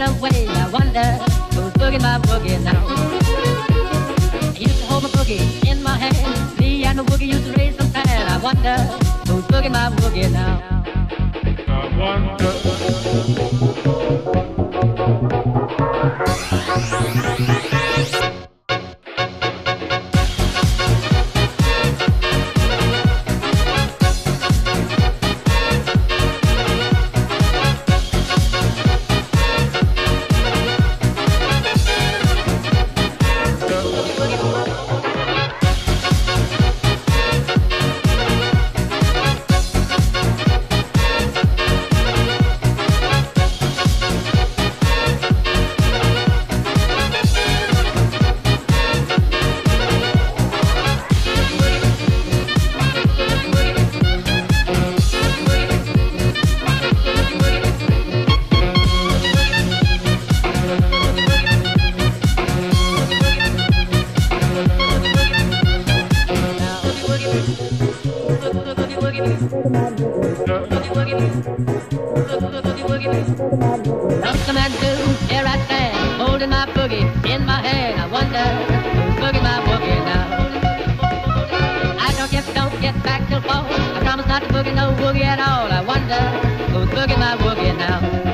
run away. I wonder who's boogie my boogie now. I used to hold my boogie in my hand. Me and the boogie used to raise some pan. I wonder who's boogie my boogie now. I wonder. Welcome and do, here I stand, holding my boogie in my hand. I wonder who's boogie my boogie now. I don't get, don't get back till fall. I promise not to boogie no boogie at all. I wonder who's boogie my boogie now.